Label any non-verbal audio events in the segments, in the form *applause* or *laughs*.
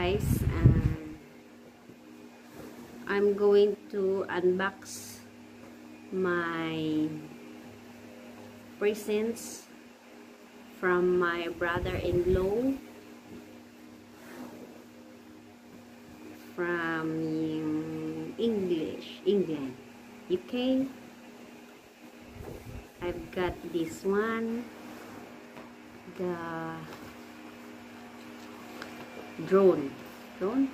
guys I'm going to unbox my presents from my brother-in-law from English England UK I've got this one the drone. Drone?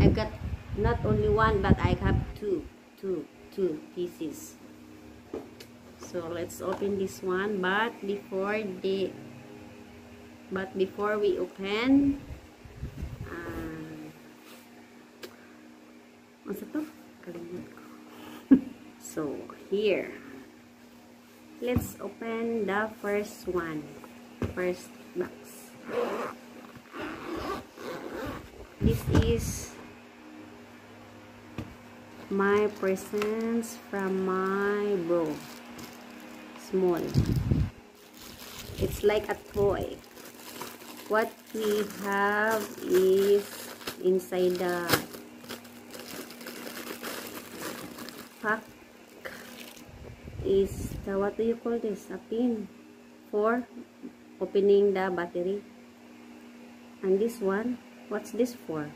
I got not only one but I have two two two pieces. So let's open this one but before the but before we open uh, what's? Kalimut *laughs* so here. Let's open the first one first box this is my presents from my bro. Small. It's like a toy. What we have is inside the pack. Is the what do you call this? A pin for opening the battery. And this one what's this for?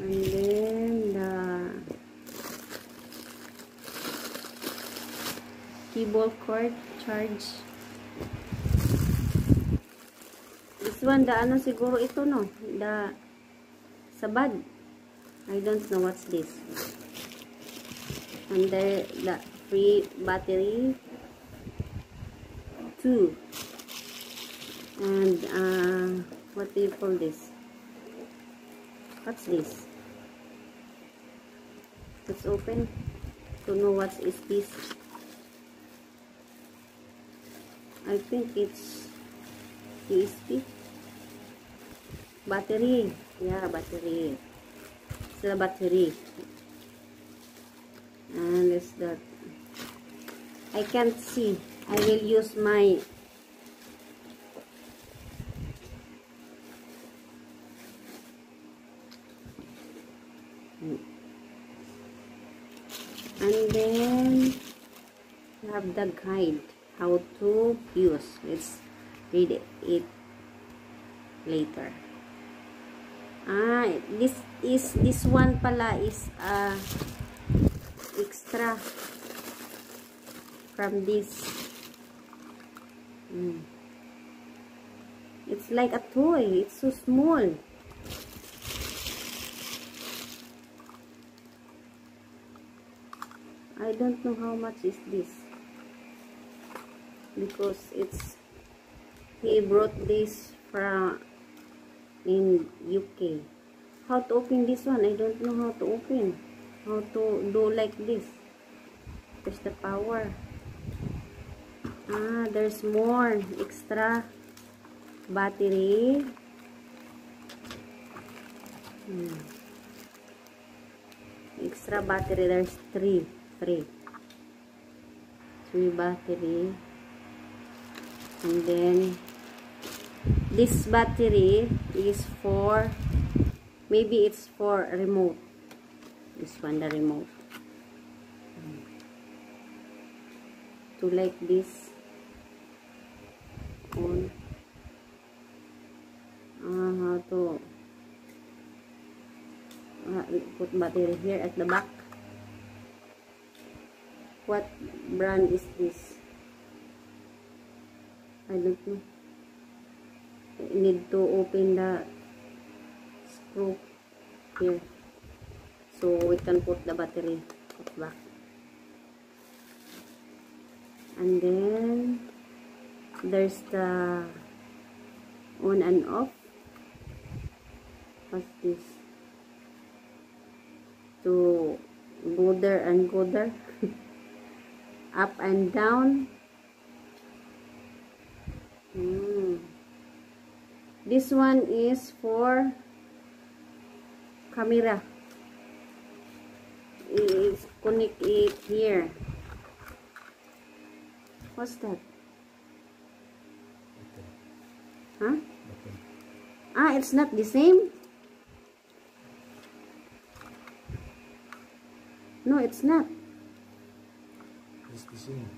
And then the keyboard cord charge. This one the ano siguro ito no? The sabad. I don't know what's this. And the, the free battery. Two and uh, what do you call this? What's this? Let's open to know what is this. I think it's USB battery. Yeah battery. It's the battery. And it's that. I can't see. I will use my have the guide how to use let's read it, later. Ah this is this one pala is uh, extra from this. Mm. it's like a toy it's so small. I don't know how much is this because it's he brought this from in UK how to open this one? I don't know how to open. How to do like this. There's the power. Ah there's more. Extra battery. Hmm. extra battery. There's three. Three. Three battery and then this battery is for maybe it's for remote. This one the remote. To like this. On. Uh, how to. Uh, put battery here at the back. What brand is this I don't know need to open the screw here. So we can put the battery at back. And then there's the on and off. What's this? To go there and go there. *laughs* Up and down mm. this one is for camera is connect it here what's that Huh? Ah, it's not the same? No, it's not. It's the same.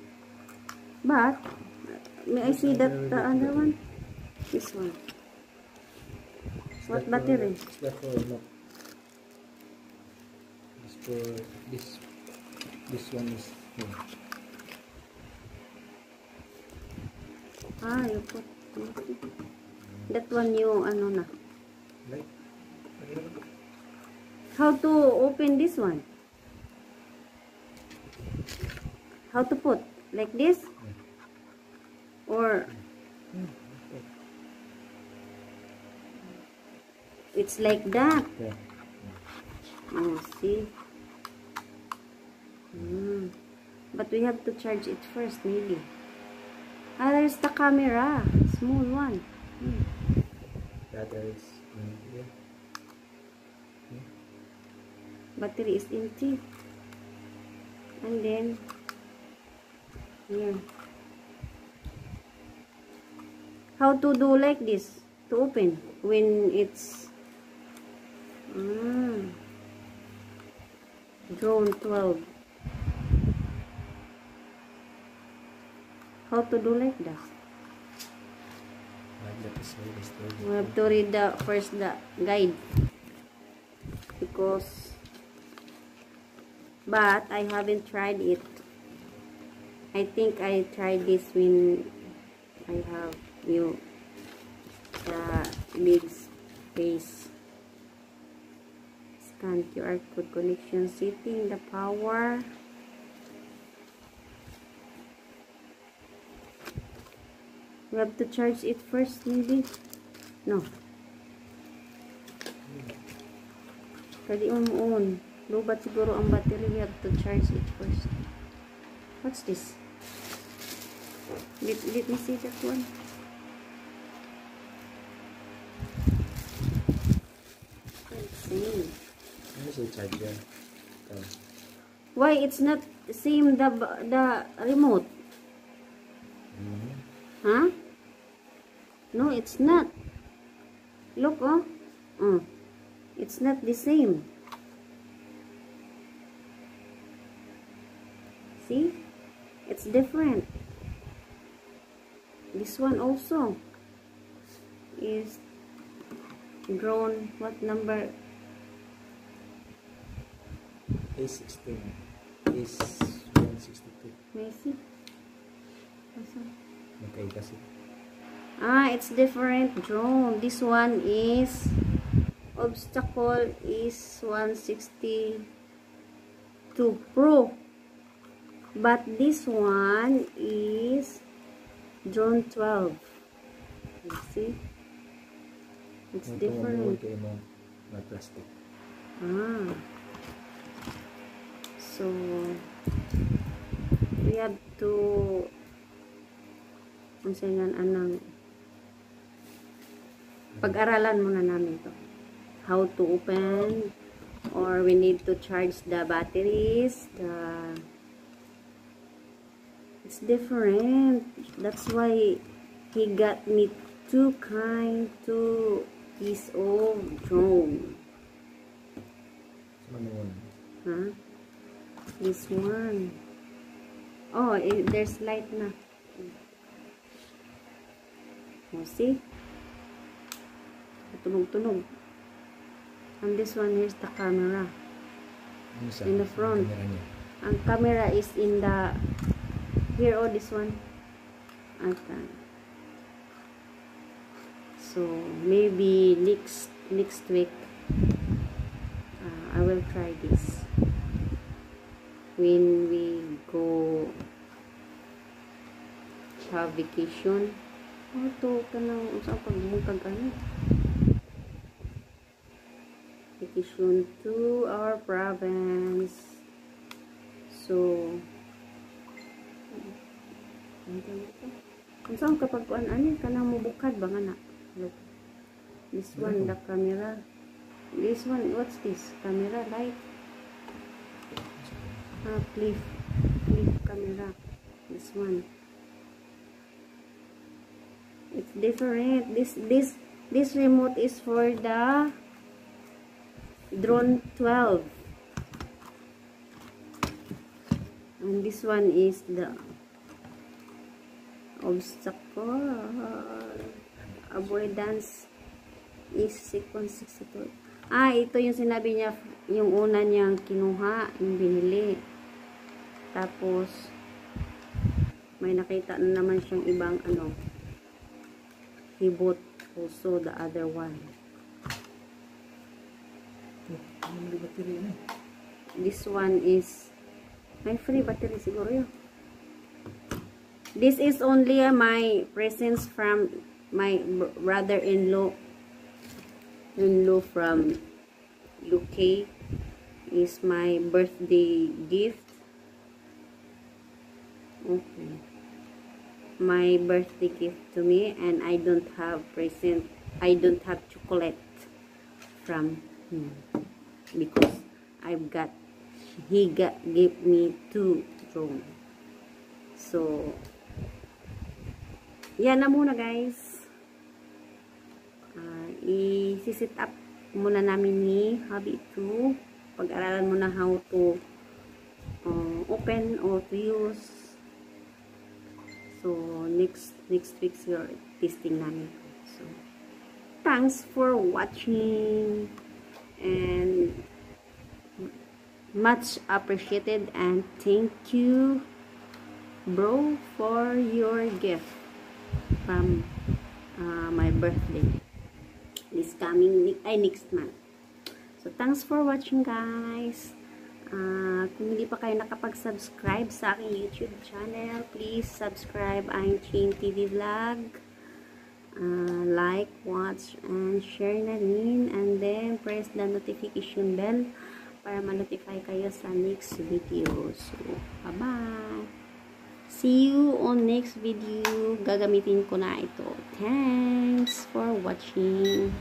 But, may I see that the other one? This one. What battery? Not for no. It's for this. This one is here. Ah, you put. That one you, ano na. Like. How to open this one? How to put? Like this? Or it's like that. Yeah. Oh, see? Hmm. But we have to charge it first, maybe. Ah, there's the camera. Small one. Hmm. Battery is in here. Battery is empty. And then, here. How to do like this? To open when it's ah, drone 12. How to do like that? Like that is very story. We have to read the first the guide because but I haven't tried it. I think I tried this when I have you the big space. Scan QR code connection setting the power. We have to charge it first, maybe. No. Pwede on on. Lubat siguro ang battery. We have to charge it first. What's this? Let, let me see that one. Let's see. Ano sa charger? Ito. Why it's not the same the the remote? Mhm. Huh? No, it's not. Look, oh. Mm. It's not the same. See? It's different. This one also is drawn what number? A16. Is 162. May I see? Asan? Okay kasi. Ah, it's different drone. This one is obstacle is 162 Pro. But this one is drone 12. You see? It's different. Ah. So, we have to ang sayan anang pag-aralan muna namin to. How to open or we need to charge the batteries, the it's different. That's why he got me two kind, two piece of drone. Manuon. Huh? This one. Oh, eh, there's light na. Oh, see? Tunog-tunog. And this one, here's the camera. Ano In the front. Ang camera is in the... Here, oh, this one. At, uh, so, maybe next next week, uh, I will try this. When we go have vacation. Oh, to ka ng saan pagmungkag ano? Vacation to our province. So, kung saan kapag kuan ano ka na mubukad ba nga na? Look. This one, the camera. This one, what's this? Camera light. Ah, flip. Flip camera. This one. It's different. This this this remote is for the drone 12. And this one is the obstacle avoidance is sequence 62. Ah, ito yung sinabi niya, yung una niyang kinuha, yung binili. Tapos, may nakita na naman siyang ibang ano, he bought also the other one. This one is, may free battery siguro yun. This is only uh, my presents from my br- brother-in-law in-law from UK is my birthday gift. Okay. My birthday gift to me and I don't have present. I don't have chocolate from him because I've got he got gave me two drone. So yan na muna guys. Ah, i-sit up muna namin ni hubby ito. Pag-aralan mo na how to uh, open or to use. So, next next week your testing namin. So, thanks for watching and much appreciated and thank you bro for your gift from uh, my birthday. This coming ay next month. So thanks for watching guys uh, kung hindi pa kayo nakapag-subscribe sa aking youtube channel please subscribe ang Chain TV Vlog uh, like, watch, and share na rin and then press the notification bell para ma-notify kayo sa next video so bye bye See you on next video. Gagamitin ko na ito. Thanks for watching.